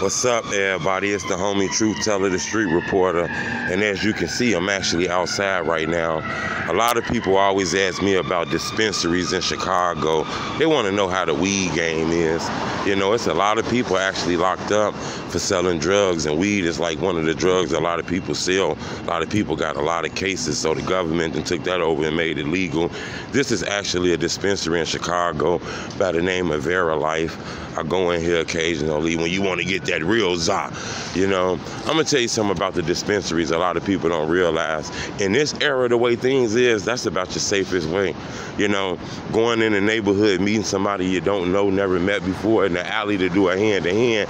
What's up, everybody? It's the homie Truth Teller, the street reporter. And as you can see, I'm actually outside right now. A lot of people always ask me about dispensaries in Chicago. They want to know how the weed game is. You know, it's a lot of people actually locked up for selling drugs, and weed is like one of the drugs a lot of people sell. A lot of people got a lot of cases, so the government then took that over and made it legal. This is actually a dispensary in Chicago by the name of Verilife. I go in here occasionally when you want to get that real za. You know, I'm gonna tell you something about the dispensaries. A lot of people don't realize. In this era, the way things is, that's about your safest way. You know, going in the neighborhood, meeting somebody you don't know, never met before in the alley to do a hand to hand,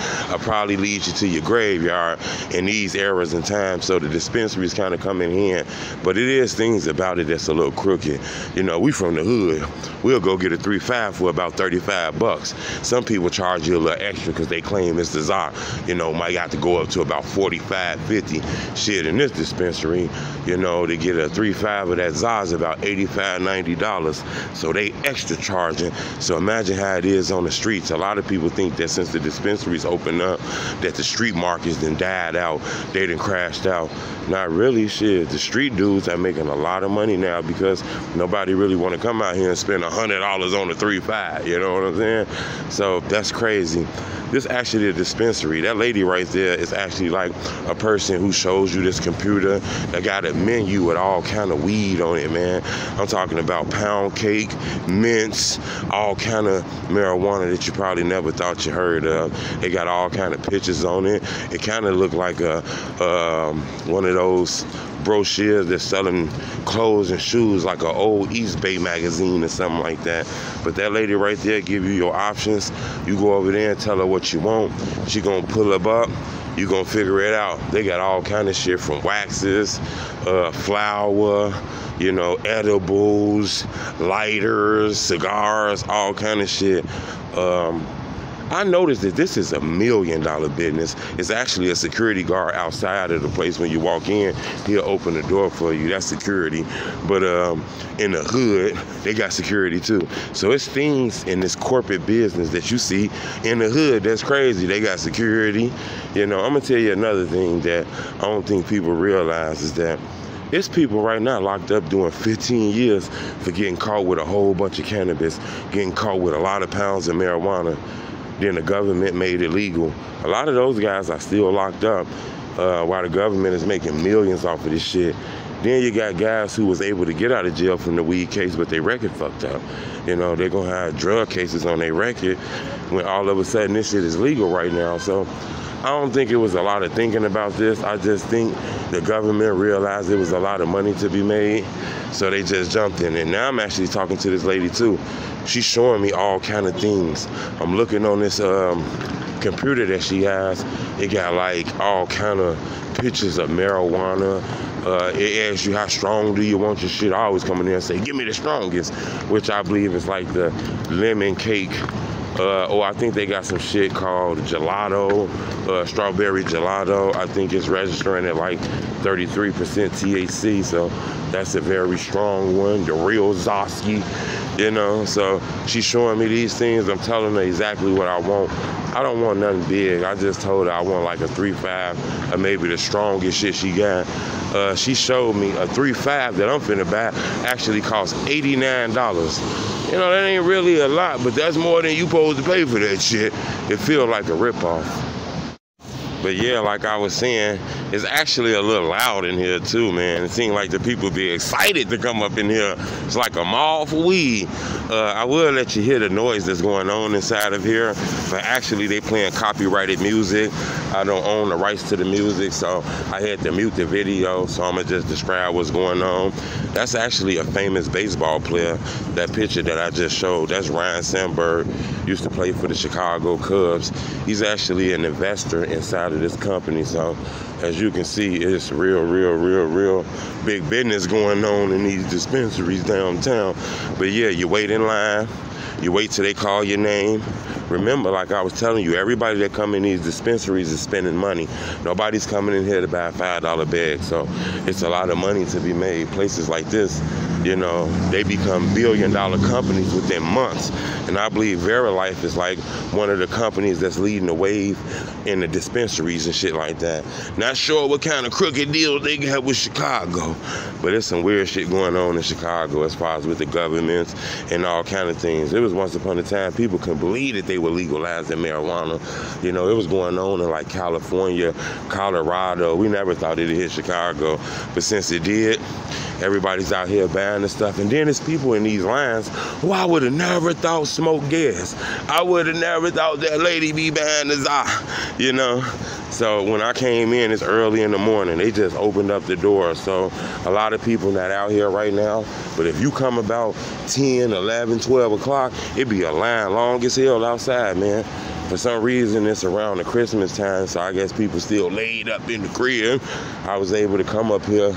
probably lead you to your graveyard in these eras and times. So the dispensaries kind of come in hand. But it is things about it that's a little crooked. You know, we from the hood. We'll go get a three five for about 35 bucks. Some people charge you a little extra because they claim it's the czar. You know, might have to go up to about 45, 50. Shit, in this dispensary, you know, to get a three five of that czar about 85, 90 dollars. So they extra charging. So imagine how it is on the streets. A lot of people think that since the dispensaries opened up, that the street markets then died out. They done crashed out. Not really, shit. The street dudes are making a lot of money now because nobody really want to come out here and spend a hundred dollars on a three five. You know what I'm saying? So that's crazy. This actually a dispensary. That lady right there is actually like a person who shows you this computer that got a menu with all kind of weed on it, man. I'm talking about pound cake, mints, all kind of marijuana that you probably never thought you heard of. They got all kind of pictures on it. It kind of looked like a um, one of those brochures They're selling clothes and shoes like an old Eastbay magazine or something like that. But that lady right there give you your options. You go over there and tell her what you want. She gonna pull them up. You gonna figure it out. They got all kind of shit from waxes, uh, flour, you know, edibles, lighters, cigars, all kind of shit. Um, I noticed that this is a million dollar business. It's actually a security guard outside of the place when you walk in. He'll open the door for you. That's security. But um, in the hood, they got security too. So it's things in this corporate business that you see in the hood that's crazy. They got security. You know, I'm gonna tell you another thing that I don't think people realize is that it's people right now locked up doing 15 years for getting caught with a whole bunch of cannabis, getting caught with a lot of pounds of marijuana then the government made it legal. A lot of those guys are still locked up uh, while the government is making millions off of this shit. Then you got guys who was able to get out of jail from the weed case, but they record fucked up. You know, they're gonna have drug cases on their record when all of a sudden this shit is legal right now. So I don't think it was a lot of thinking about this. I just think the government realized there was a lot of money to be made, so they just jumped in. And now I'm actually talking to this lady too she's showing me all kind of things. I'm looking on this um, computer that she has. It got like all kind of pictures of marijuana. Uh, it asks you how strong do you want your shit. I always come in there and say, give me the strongest, which I believe is like the lemon cake. Uh, or I think they got some shit called gelato, uh, strawberry gelato. I think it's registering at like 33% THC, so that's a very strong one. The real Zosky you know. So she's showing me these things. I'm telling her exactly what I want. I don't want nothing big. I just told her I want like a three five, or maybe the strongest shit she got. Uh, she showed me a three five that I'm finna buy actually nine dollars. You know that ain't really a lot, but that's more than you supposed to pay for that shit. It feel like a ripoff. But yeah, like I was saying, it's actually a little loud in here too, man. It seems like the people be excited to come up in here. It's like a mall for weed. Uh, I will let you hear the noise that's going on inside of here, but actually they playing copyrighted music. I don't own the rights to the music, so I had to mute the video. So I'm gonna just describe what's going on. That's actually a famous baseball player. That picture that I just showed, that's Ryne Sandberg. Used to play for the Chicago Cubs. He's actually an investor inside of this company. So as you can see, it's real, real, real, real big business going on in these dispensaries downtown. But yeah, you wait in line. You wait till they call your name. Remember, like I was telling you, everybody that come in these dispensaries is spending money. Nobody's coming in here to buy a five dollar bag. So it's a lot of money to be made. Places like this, you know, they become billion dollar companies within months. And I believe Verilife is like one of the companies that's leading the wave in the dispensaries and shit like that. Not sure what kind of crooked deal they got with Chicago, but there's some weird shit going on in Chicago as far as with the governments and all kind of things. It was once upon a time people couldn't believe that they were legalizing marijuana. You know, it was going on in like California, Colorado. We never thought it'd hit Chicago, but since it did, everybody's out here buying the stuff. And then there's people in these lines who I would have never thought smoked gas. I would have never thought that lady be buying the za, you know. So when I came in, it's early in the morning. They just opened up the door. So a lot of people not out here right now. But if you come about 10, 11, 12 o'clock, it'd be a line long as hell outside, man. For some reason, it's around the Christmas time, so I guess people still laid up in the crib. I was able to come up here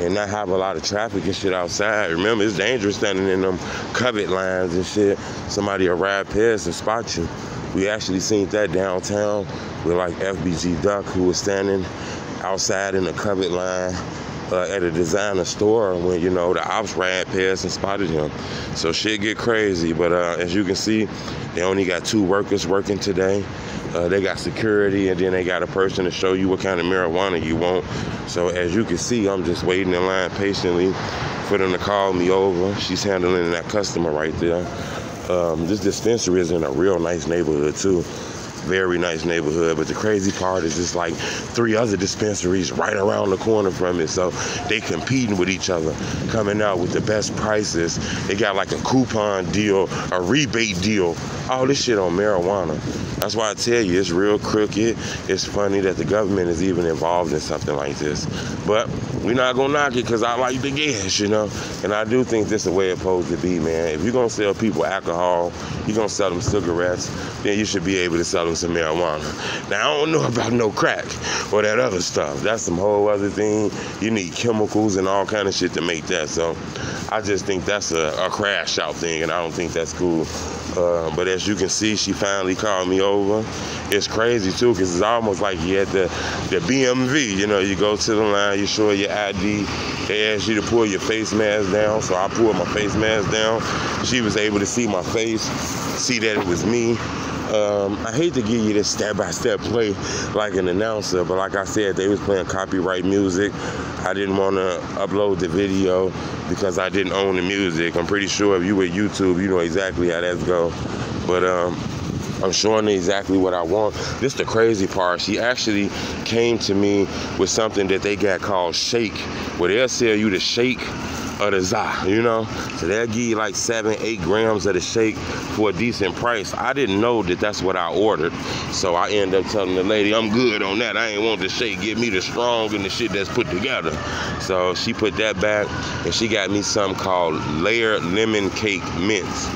and not have a lot of traffic and shit outside. Remember, it's dangerous standing in them COVID lines and shit. Somebody will ride past and spot you. We actually seen that downtown with like FBG Duck who was standing outside in the COVID line uh, at a designer store when you know the ops ran past and spotted him. So shit get crazy. But uh, as you can see, they only got two workers working today. Uh, they got security and then they got a person to show you what kind of marijuana you want. So as you can see, I'm just waiting in line patiently for them to call me over. She's handling that customer right there. Um, this dispensary is in a real nice neighborhood too very nice neighborhood. But the crazy part is it's like three other dispensaries right around the corner from it. So they competing with each other, coming out with the best prices. They got like a coupon deal, a rebate deal. All this shit on marijuana. That's why I tell you, it's real crooked. It's funny that the government is even involved in something like this. But we're not gonna knock it because I like the gas, you know. And I do think this is the way it's supposed to be, man. If you're gonna sell people alcohol, you're gonna sell them cigarettes, then you should be able to sell them some marijuana. Now I don't know about no crack or that other stuff. That's some whole other thing. You need chemicals and all kind of shit to make that. So I just think that's a, a crash out thing, and I don't think that's cool. Uh, but as you can see, she finally called me over. It's crazy too, because it's almost like you at the the BMV. You know, you go to the line, you show your ID. They ask you to pull your face mask down, so I pulled my face mask down. She was able to see my face, see that it was me. Um, I hate to give you this step-by-step play like an announcer, but like I said, they was playing copyright music. I didn't want to upload the video because I didn't own the music. I'm pretty sure if you were YouTube, you know exactly how that's go. But um, I'm showing exactly what I want. This is the crazy part. She actually came to me with something that they got called shake, where they'll sell you the shake of the za, you know? So they'll give you like seven, eight grams of the shake for a decent price. I didn't know that that's what I ordered. So I end up telling the lady, I'm good on that. I ain't want the shake. Give me the strong and the shit that's put together. So she put that back and she got me something called Layer Lemon Cake Mints.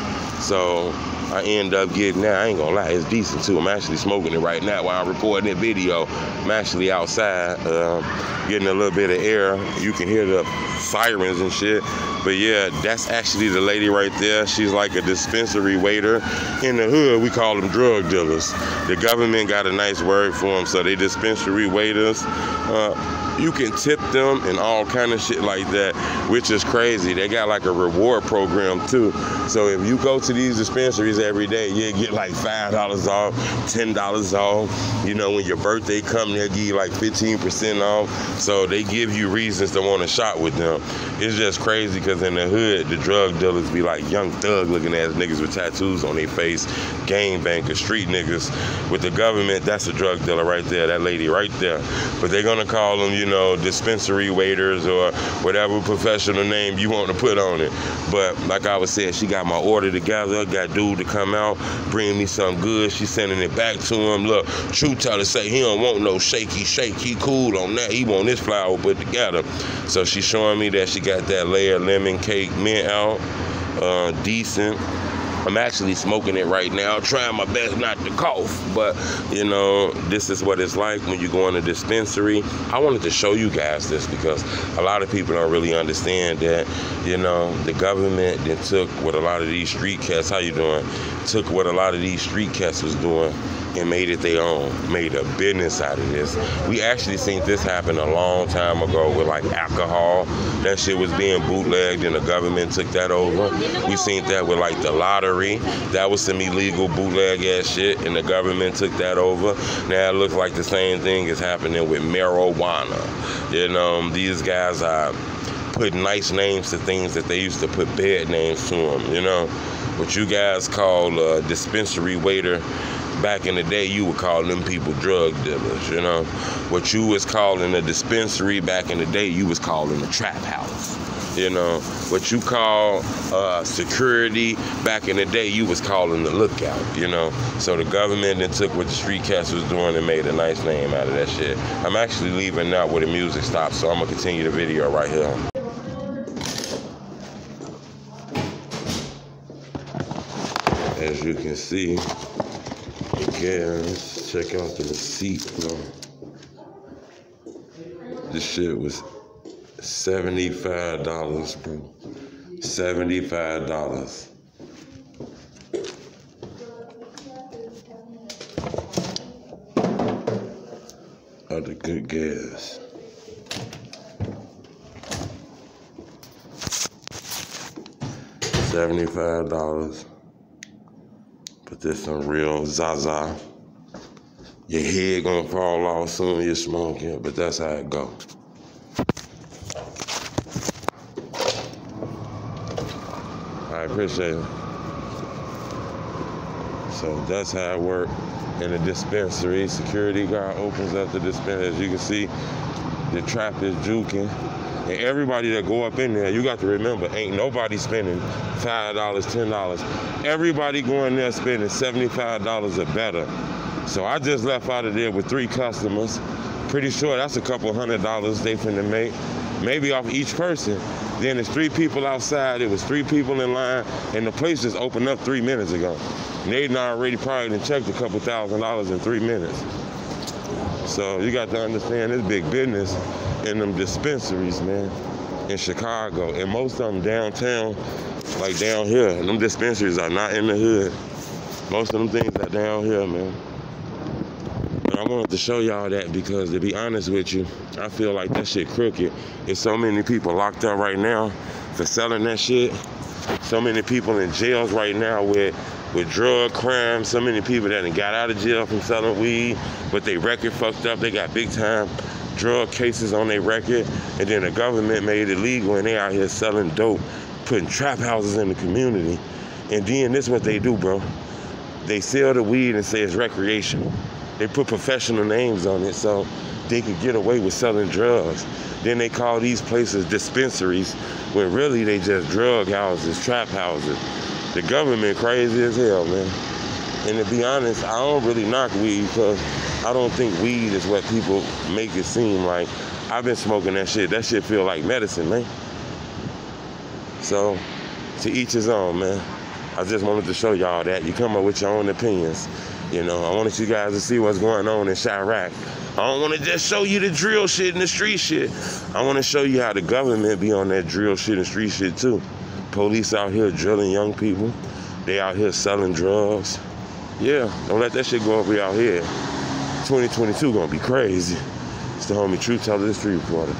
So I end up getting that. I ain't gonna lie, it's decent too. I'm actually smoking it right now while I'm recording that video. I'm actually outside, uh, getting a little bit of air. You can hear the sirens and shit. But yeah, that's actually the lady right there. She's like a dispensary waiter. In the hood, we call them drug dealers. The government got a nice word for them, so they dispensary waiters. Uh, you can tip them and all kind of shit like that, which is crazy. They got like a reward program too. So if you go to these dispensaries every day, you get like five dollars off, ten dollars off. You know, when your birthday come, they'll give you like 15% off. So they give you reasons to want to shop with them. It's just crazy because in the hood, the drug dealers be like young thug looking ass niggas with tattoos on their face, game bankers, street niggas. With the government, that's a drug dealer right there, that lady right there. But they're gonna call them, you know, dispensary waiters or whatever professional name you want to put on it. But like I was saying, she got my order together, got dude to come out, bring me some good. She sending it back to him. Look, True Teller say he don't want no shaky shake. He cool on that. He want this flour put together. So she's showing me that she got that layer lemon cake mint out, uh, decent. I'm actually smoking it right now, trying my best not to cough. But you know, this is what it's like when you go in a dispensary. I wanted to show you guys this because a lot of people don't really understand that, you know, the government that took what a lot of these street cats, how you doing, took what a lot of these street cats was doing and made it their own, made a business out of this. We actually seen this happen a long time ago with like alcohol. That shit was being bootlegged and the government took that over. We seen that with like the lottery. That was some illegal bootleg ass shit and the government took that over. Now it looks like the same thing is happening with marijuana. You know, um, these guys are putting nice names to things that they used to put bad names to them, you know. What you guys call a dispensary waiter back in the day, you would call them people drug dealers, you know. What you was calling a dispensary back in the day, you was calling a trap house. You know, what you call uh, security back in the day, you was calling the lookout, you know. So the government then took what the street cats was doing and made a nice name out of that shit. I'm actually leaving now where the music stops, so I'm gonna continue the video right here. As you can see, let's check out the receipt. Bro. This shit was $75, bro. $75. Of the good gas. Seventy-five dollars. But this some real Zaza. Your head gonna fall off soon you smoke it, but that's how it go. I appreciate it. So that's how it worked in the dispensary. Security guard opens up the dispensary. As you can see, the trap is juking. And everybody that go up in there, you got to remember, ain't nobody spending five dollars, ten dollars. Everybody going there spending seventy-five dollars or better. So I just left out of there with three customers. Pretty sure that's a couple hundred dollars they finna make, maybe off each person. Then there's three people outside. It was three people in line, and the place just opened up three minutes ago. Nate And they'd already probably done checked a couple thousand dollars in three minutes. So you got to understand this big business in them dispensaries, man, in Chicago. And most of them downtown, like down here. And them dispensaries are not in the hood. Most of them things are down here, man. But I wanted to show y'all that because to be honest with you, I feel like that shit crooked. There's so many people locked up right now for selling that shit. So many people in jails right now with with drug crime. So many people that got out of jail from selling weed, but they record fucked up. They got big time drug cases on their record, and then the government made it legal, and they out here selling dope, putting trap houses in the community. And then this is what they do, bro. They sell the weed and say it's recreational. They put professional names on it so they could get away with selling drugs. Then they call these places dispensaries when really they just drug houses, trap houses. The government crazy as hell, man. And to be honest, I don't really knock weed because I don't think weed is what people make it seem like. I've been smoking that shit. That shit feel like medicine, man. So, to each his own, man. I just wanted to show y'all that. You come up with your own opinions. You know, I wanted you guys to see what's going on in Chiraq. I don't want to just show you the drill shit and the street shit. I want to show you how the government be on that drill shit and street shit too. Police out here drilling young people. They out here selling drugs. Yeah, don't let that shit go over out here. 2022 gonna be crazy. It's the homie Truth Teller, the street reporter.